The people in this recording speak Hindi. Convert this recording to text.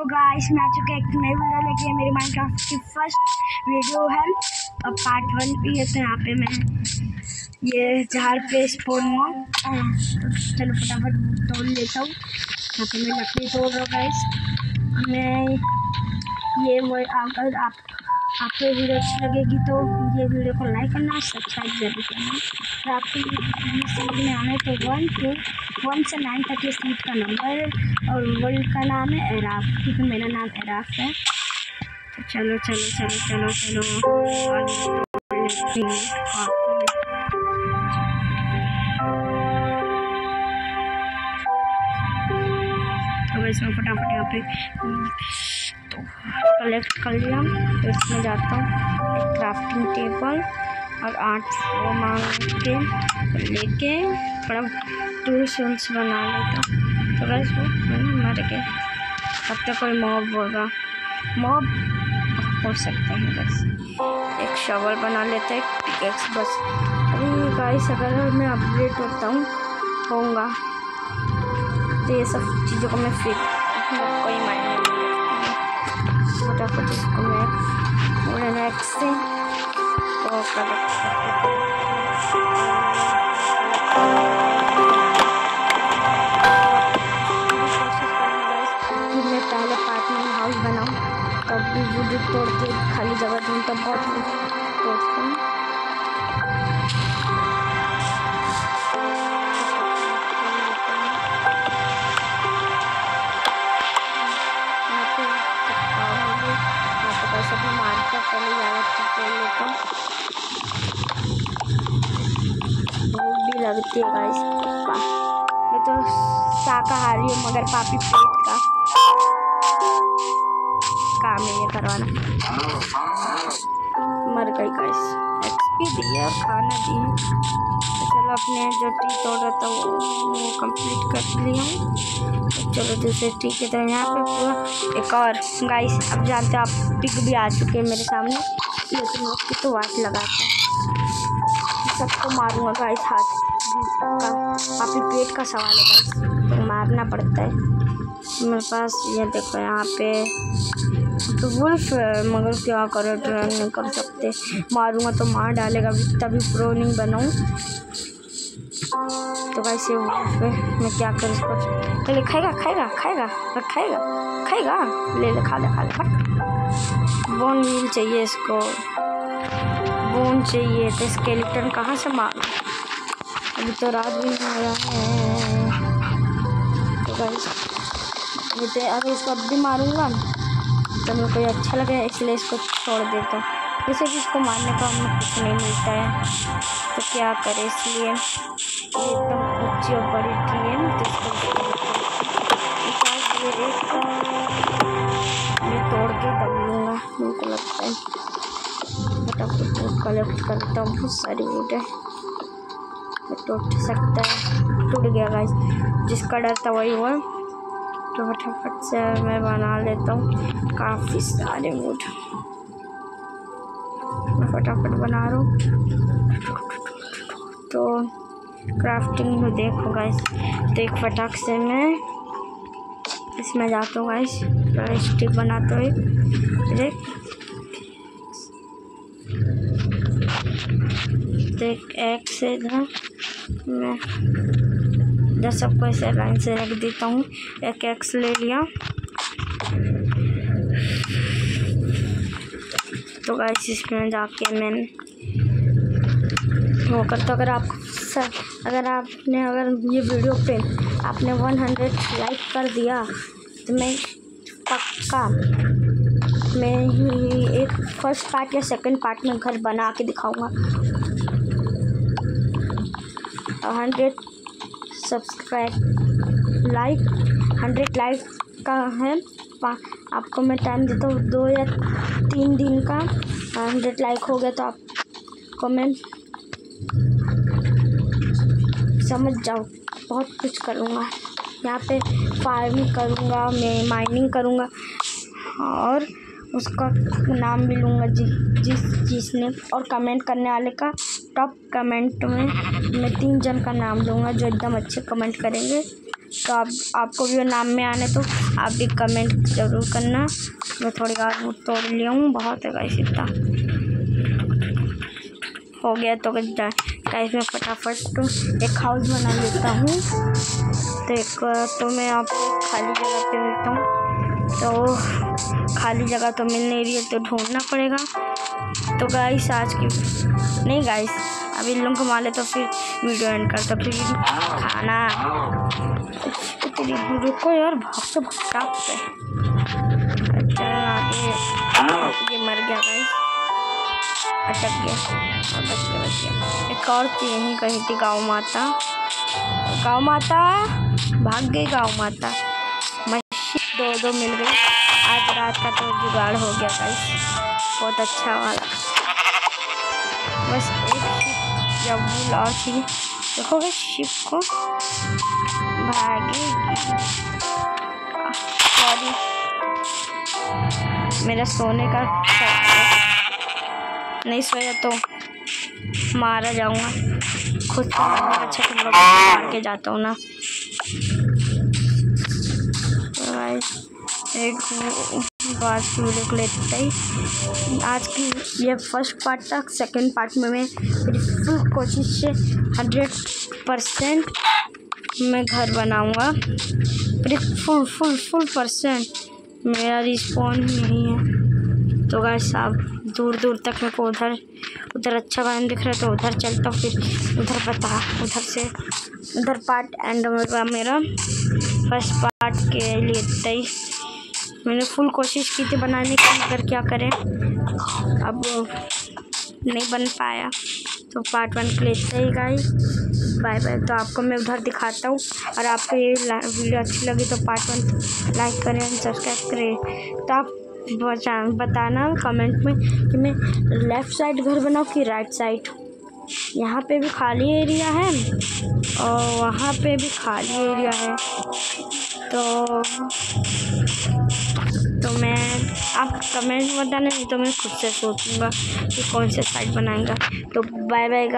तो गाइस मैं आ चुके एक नई वीडियो लेके ये मेरी माइनक्राफ्ट की फ़र्स्ट वीडियो है। और पार्ट वन भी है तो यहाँ पे मैं ये झाड़ पे स्पोन हुआ हाँ, चलो फटाफट तोड़ लेता हूँ। यहाँ पे मैं लकड़ी तोड़ रहा हूँ गाइस मैं ये अगर आप आपको वीडियो अच्छी लगेगी तो ये वीडियो को लाइक करना सब्सक्राइब ज़रूर करना। और आपको ये समझ में आना है तो वन टू वन से नाइन तक ये सीट का नंबर और वर्ल्ड का नाम है एराफ क्योंकि मेरा नाम एराफ है। तो चलो चलो चलो चलो चलो। आगे तो इसमें फटाफट यहाँ पे कलेक्ट कर लिया। तो इसमें जाता हूँ। क्राफ्टिंग टेबल और आठ वो मांग के लेके बड़ा टूल्स वूल्स बना लेता तो बस वो मर गए अब तक कोई मॉब होगा। मॉब हो सकते हैं बस। एक शॉवल बना लेते हैं। बस। अभी गाइस अगर मैं अपग्रेड होता हूँ, होऊँगा। तो ये सब चीज़ों को मैं फिर रखती हूँ। फटाफट इसको मैं पूरे लगती है गाइस मैं तो शाकाहारी हूँ, मगर पापी पेट का काम है ये करवाना. मर गई गाइस एक्सपी दिए और खाना दिए तो चलो अपने जो टी तोड़ रहा था वो वो कंप्लीट कर लिया हूँ. तो चलो दूसरे टी की तरह यहाँ पे पूरा एक और गाइस अब जानते हो आप पिक भी आ चुके हैं मेरे सामने. लेकिन तो वाट लगाते हैं. सबको मारूँगा गाइस हाथ. का काफ़ी पेट का सवाल है गाइस तो मारना पड़ता है। मेरे पास ये देखो यहाँ पे तो वुल्फ है, मगर क्या करो ट्रेन नहीं कर सकते। मारूँगा तो मार डालेगा तभी प्रो नहीं बनाऊँ। तो वैसे वुल्फ है, मैं क्या करूँ इसको? चलिए खाएगा खाएगा खाएगा खाएगा खाएगा। ले ले, खा ले खा ले बोन व्हील चाहिए इसको। बोन चाहिए तो स्केलेटन कहाँ से मारूँ? अभी तो रात भी नहीं आया है तो गाइस अगर इसको अब भी मारूँगा। तो मेरे को ये अच्छा लगे इसलिए इसको छोड़ देता हूँ। वैसे भी इसको मारने का हमें कुछ नहीं मिलता है। तो क्या करें इसलिए? एकदम ऊँची और बड़ी ट्री है तो इसको मैं तोड़ के दब लूँगा, मेरे को लगता है। फटाफट कलेक्ट करता हूँ, बहुत सारी वुड है। टूट सकता है। टूट गया गाइस जिसका डर था वही हुआ। तो फटाफट से मैं बना लेता हूँ। काफ़ी सारे मूड मैं फटाफट बना रहा हूँ। तो क्राफ्टिंग में देखो गाइस तो एक फटाक से मैं इसमें जाता हूँ गाइस स्टिक बनाता हूँ एक एक तो से इधर। मैं इधर सबको ऐसे लाइन से रख देता हूँ। एक एक्स ले लिया। तो गाइस इसमें जाके मैं वो करता अगर आप सर, अगर आपने अगर ये वीडियो पे आपने 100 लाइक कर दिया तो मैं पक्का मैं ही एक फ़र्स्ट पार्ट या सेकंड पार्ट में घर बना के दिखाऊँगा। Hundred subscribe, like, hundred like का है। आपको मैं टाइम देता हूँ, दो या तीन दिन का हंड्रेड लाइक हो गया तो आपको मैं समझ जाओ। बहुत कुछ करूँगा, यहाँ पे फ़ार्मिंग करूँगा, मैं माइनिंग करूँगा और उसका नाम भी लूँगा जि, जिस, जिसने और कमेंट करने वाले का टॉप कमेंट में मैं तीन जन का नाम लूँगा जो एकदम अच्छे कमेंट करेंगे। तो आप, आपको भी नाम में आने तो आप भी कमेंट ज़रूर करना। मैं थोड़ी घास तोड़ लिया हूँ, बहुत है गाइस इतना। हो गया तो गाइस मैं फटाफट तो एक हाउस बना लेता हूँ। तो एक तो मैं आपको खाली जगह पे मिलता हूँ। तो खाली जगह तो मिल नहीं रही है तो ढूंढना पड़ेगा। तो गाइस आज की नहीं गाइस अभी लोगों को माले तो फिर वीडियो एंड करता फिर खाना। रुको यार, भाग से पे। चल आगे। ये मर गया गाइस अटक गया। बच गया बच गया। एक और थी, यहीं कहीं थी, गाँव माता। गाँव माता, भाग गई गाँव माता। मछली दो दो मिल गई। रात का तो जुगाड़ हो गया गाइस बहुत अच्छा वाला। बस एक जब भूल और थी देखोगे शिप को भागेगी सॉरी मेरा सोने का नहीं सोया तो मारा जाऊँगा। खुद तो अच्छा तुम लोग मार के जाता हूँ ना। एक बात वीडियो लेते ही। आज की ये फ़र्स्ट पार्ट तक सेकंड पार्ट में मैं फुल कोशिश से हंड्रेड परसेंट मैं घर बनाऊँगा। मेरी फुल फुल फुल परसेंट मेरा रिस्पॉन्ड नहीं है। तो गाइस साहब दूर दूर तक मेरे को उधर उधर अच्छा गाना दिख रहा है तो उधर चलता फिर उधर बता, उधर से, उधर पार्ट एंड मेरा। फ़र्स्ट पार्ट के लिए तय। मैंने फुल कोशिश की थी बनाने की, मगर क्या करें? अब नहीं बन पाया। तो पार्ट वन के लिए ही बाय बाय तो आपको मैं उधर दिखाता हूँ। और आपको ये वीडियो अच्छी लगी तो पार्ट वन लाइक करें सब्सक्राइब करें। तो आप बताना कमेंट में कि मैं लेफ़्ट साइड घर बनाऊँ कि राइट साइड यहाँ पे भी खाली एरिया है और वहाँ पे भी खाली एरिया है। तो तो मैं आप कमेंट बताना नहीं तो मैं खुद से सोचूँगा कि कौन से साइड बनाएँगा। तो बाय बाय